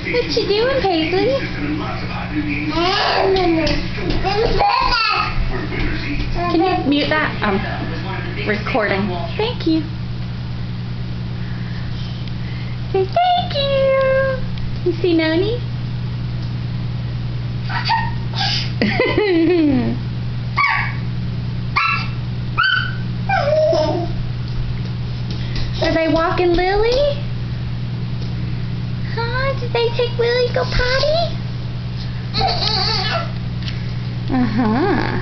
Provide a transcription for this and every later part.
What you doing, Paisley? Can you mute that? I'm recording. Thank you. Say thank you. You see Noni? Are they walking Lily? Did they take Lily to go potty? Uh-huh.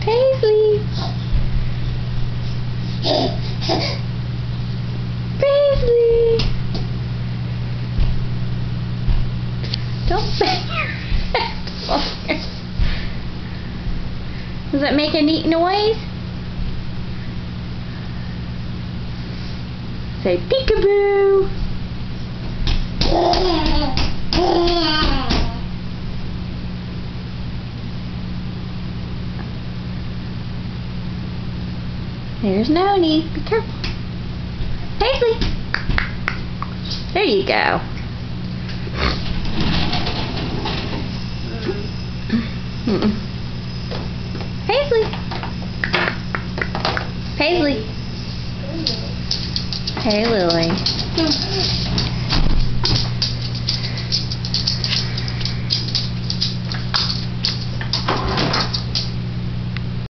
Paisley. Paisley. Don't head. Does it make a neat noise? Say peekaboo. There's Noni. Be careful. Paisley. There you go. Mm-mm. Paisley. Paisley. Hey, Lily.